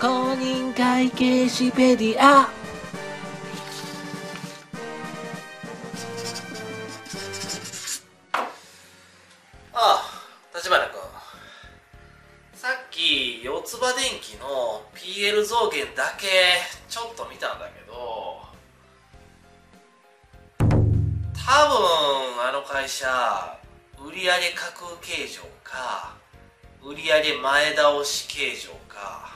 公認会計士ペディア。ああ立花君。さっき四つ葉電機の PL 増減だけちょっと見たんだけど。多分あの会社売上架空計上か売上前倒し計上か。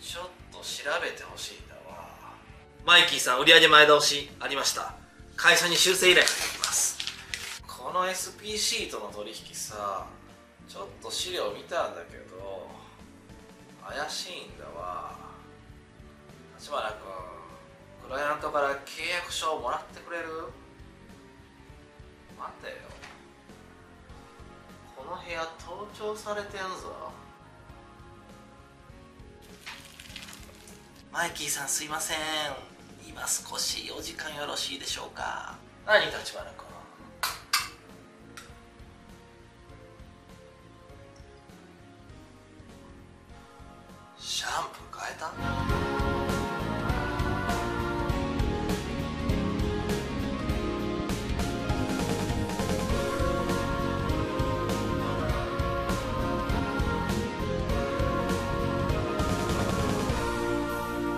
ちょっと調べてほしいんだわ。マイキーさん売り上げ前倒しありました。会社に修正依頼が入ってます。この SP シートの取引さちょっと資料見たんだけど怪しいんだわ。立花君クライアントから契約書をもらってくれる？待てよ。この部屋盗聴されてんぞ。マイキーさんすいません。今少しお時間よろしいでしょうか？何立花君？シャンプー変えた